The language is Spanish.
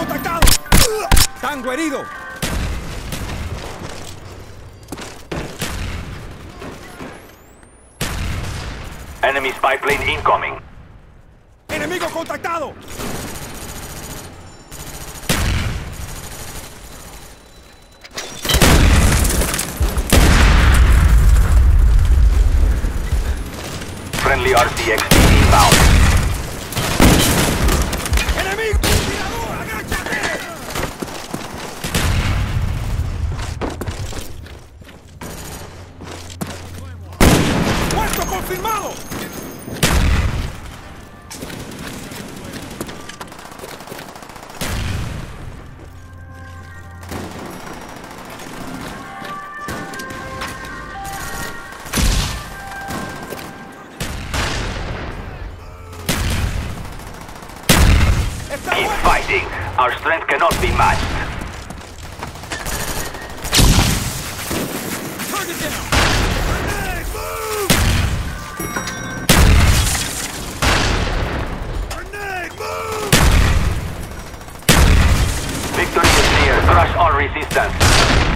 detectado! ¡Tango herido! Enemy spy plane incoming. ¡Enemigo contactado! Friendly RCXD inbound. Confirmado! Keep fighting. Our strength cannot be matched. Crush all resistance.